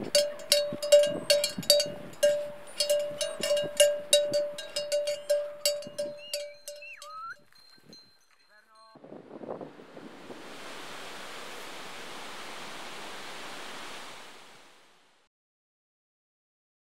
you